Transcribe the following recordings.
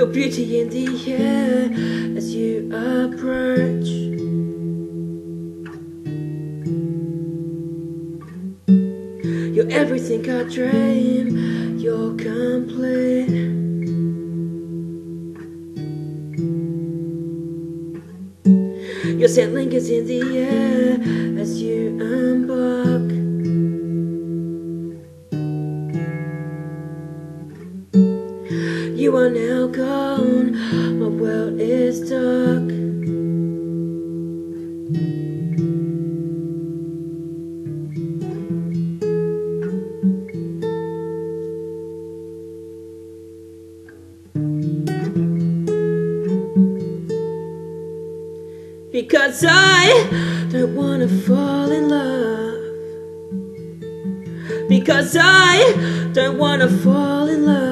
Feel beauty in the air as you approach. You're everything I dream, you're complete. Your scent lingers in the air as you You are now gone, my world is dark. Because I don't wanna fall in love. Because I don't wanna fall in love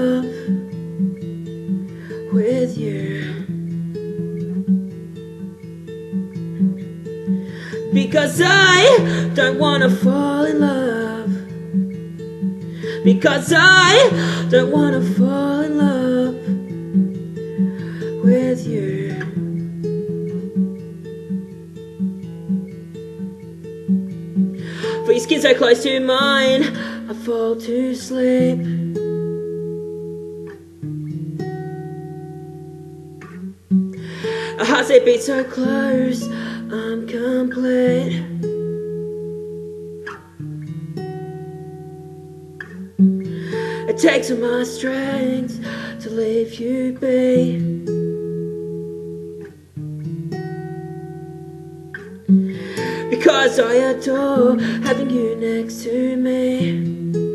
Because I don't wanna fall in love. Because I don't wanna fall in love with you. For your skin so close to mine, I fall to sleep. A heart that beats so close, I'm complete. It takes all my strength to leave you be. Because I adore having you next to me.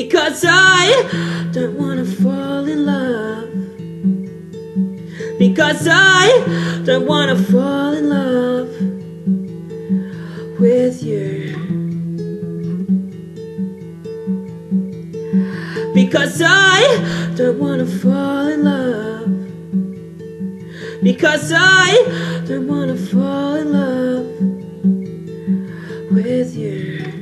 Because I don't wanna fall in love. Because I don't wanna fall in love with you. Because I don't wanna fall in love. Because I don't wanna fall in love with you.